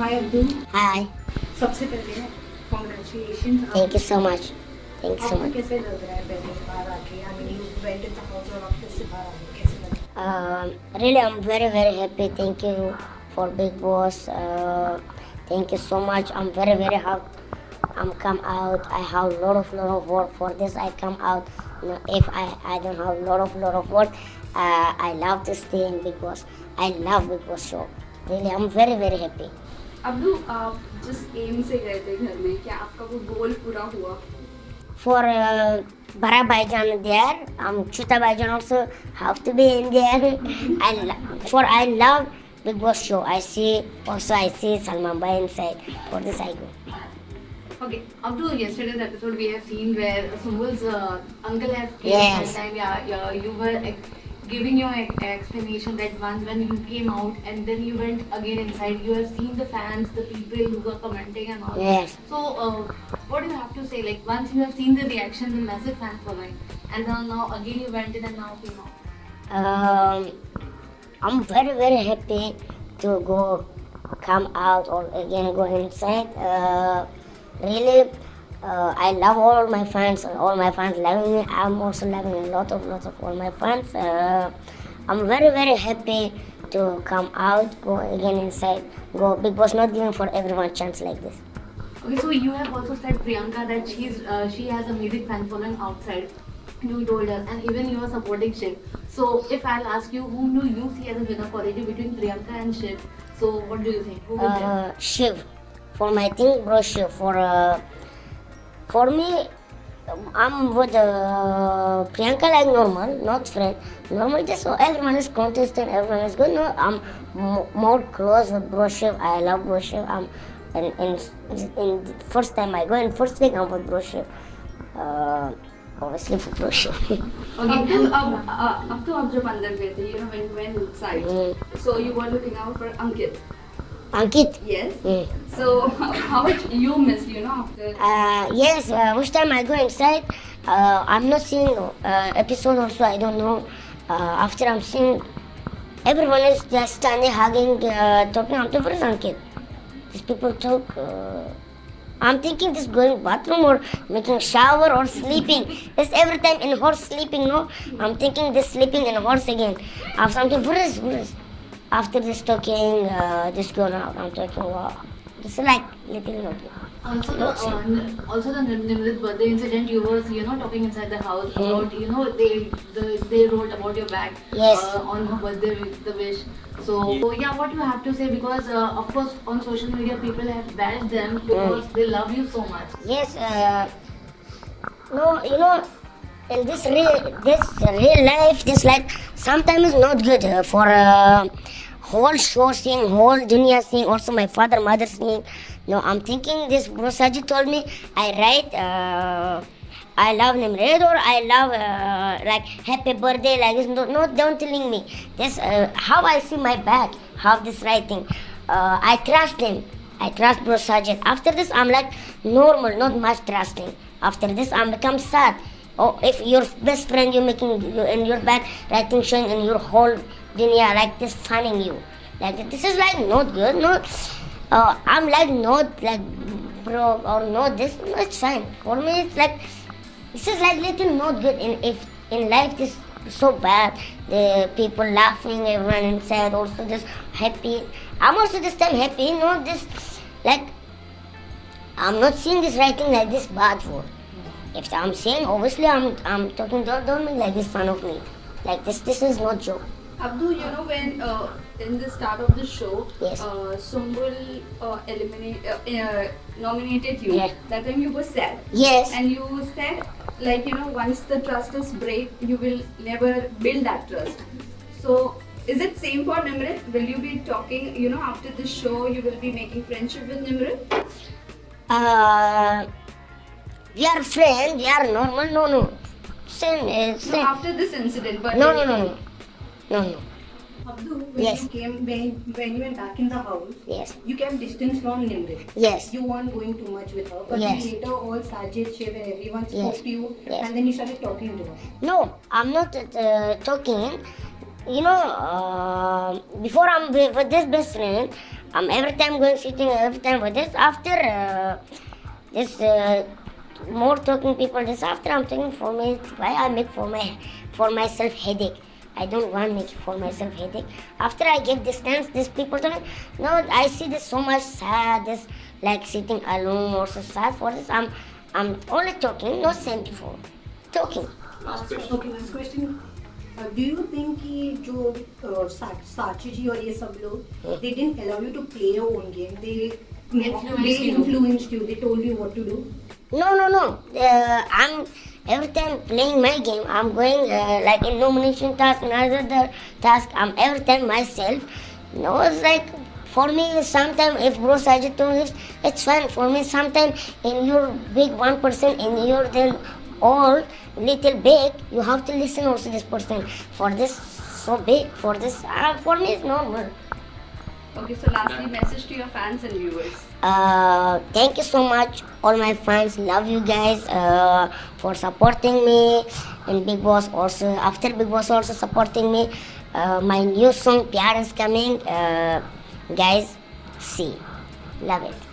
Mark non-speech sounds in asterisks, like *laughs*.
Hi Abdul. Hi. सबसे पहले congratulation thank you so much. Thank you so very कैसे लग रहा है पहली बार आके? और कैसे लग रहा है? Thank you so much. I'm very very happy. i'm come out. I have a lot of lot of work for this. I come out. You know, if i i don't have a lot of lot of work uh, i love to stay in Bigg Boss. I love Bigg Boss show really i'm very very happy. Abdu आप जिस M से गए थे घर में क्या आपका वो गोल पूरा हुआ For uh, Bara Baijan there, um, Chuta Baijan also have to be in there. I for I love Big Boss show. I see also I see Salman Bhai inside. For this I go. Okay, up to yesterday's episode, we have seen where Sumbul's uh, uncle has came Yes. time. Yeah, yeah, you were ex- giving your ex- explanation that once when you came out and then you went again inside, you have seen the fans, the people who were commenting and all. Yes. So, uh, what do you have to say? Like once you have seen the reaction, the massive fan following, and now, now again you went in and now came out. Um, I'm very very happy to go come out or again go inside. Uh, really, uh, I love all my fans. All my fans loving me. I'm also loving a lot of lots of all my fans. Uh, I'm very very happy to come out, go again inside, go. Bigg Boss not giving for everyone chance like this. Okay, so you have also said Priyanka that she's uh, she has a music fan following outside. You told us, and even you are supporting Shiv. So if I'll ask you, whom do you see as a winner for quality between Priyanka and Shiv? So what do you think? Who will uh, Shiv for my thing, bro. Shiv for uh, for me, I'm with uh, Priyanka like normal, not friend. Normal just so everyone is consistent, everyone is good. No, I'm more close with worship. I love worship. I'm and in, in first time I go and first thing I'm with worship. Uh, obviously for Russia. *laughs* okay, up to up, uh, up to Abjabandar, you know, when when side. Mm. So you were looking out for Ankit. Ankit. Yes. Mm. So *laughs* how much you miss, you know, after Uh, yes, uh, which time I go inside, uh, I'm not seeing uh, episode also, I don't know. Uh, after I'm seeing, everyone is just standing, hugging, uh, talking. I'm to first Ankit. These people talk. Uh, I'm thinking this going bathroom or making shower or sleeping. It's every time in horse sleeping, no? I'm thinking this sleeping in horse again. I'm something, where is, where is? After this talking, uh, this going out, I'm talking, wow. This is like little nothing. Also, the, uh, also the Nim- Nimrit birthday incident, you were you know talking inside the house Hmm. about you know they the, they wrote about your bag Yes. uh, on her birthday with the wish. So, so yeah, what you have to say because uh, of course on social media people have bashed them because they love you so much. Yes, uh, no, you know, in this real, this real life, this like sometimes is not good uh, for uh, whole show seeing, whole dunya seeing, also my father, mother seeing. No, I'm thinking this bro Saji told me I write. Uh, I love Nimrit or I love uh, like happy birthday like this. No, no don't telling me. This uh, how I see my back, how this writing. Uh, I trust him. I trust Bro Sajid. After this, I'm like normal, not much trusting. After this, I'm become sad. Oh, if your best friend you're making in your back writing showing in your whole dunya like this funning you, like this is like not good. Not. Uh, I'm like not like bro or not this. It's fine for me. It's like this is like little not good. In if in life this is so bad, the people laughing, everyone inside also just happy. I'm also this time happy. Not this like I'm not seeing this writing like this bad word. If I'm saying obviously I'm I'm talking don't don't make like this fun of me. Like this this is not joke. Abdu, you know when uh, in the start of the show, Yes. uh, Sumbul uh, eliminate uh, uh, nominated you. Yes. That time you were sad. Yes. And you said, like, you know, once the trust is break, you will never build that trust. So, is it same for Nimrit? Will you be talking, you know, after the show, you will be making friendship with Nimrit? Uh, we are friends. We are normal. No no. Same. Uh, No, same. after this incident, but No no no no. No no. Abdu, when Yes. you came when when you went back in the house, Yes. you kept distance from Nimrit. Yes. You weren't going too much with her, but Yes. later all Sajid, Shiv, and everyone spoke Yes. to you, Yes. and then you started talking to her. No, I'm not uh, talking. You know, uh, before I'm with with this best friend, I'm every time going sitting every time with this after uh, this uh, more talking people this after I'm thinking for me why I make for my for myself headache. I don't want make for myself headache. After I give this dance, these people talking, no, I see this so much sad, this like sitting alone or so sad for this. I'm I'm only talking, not saying before. Talking. Last question. Okay last question do you think कि जो uh, सा- साक्षी जी और ये सब लोग they didn't allow you to play your own game they Influenced they you. influenced you they told you what to do no, no, no. Uh, I'm every time playing my game. I'm going uh, like in nomination task, another task. I'm every time myself. No, it's like for me. Sometimes if bro told this, it's fun. for me. Sometimes in your big one person, in your then all little big, you have to listen also this person. For this so big, for this uh, for me it's normal. Okay, so lastly, message to your fans and viewers. Uh, thank you so much, all my fans. Love you guys uh, for supporting me. And Bigg Boss also, after Bigg Boss also supporting me. Uh, my new song, Pyar is coming. Uh, guys, see. Love it.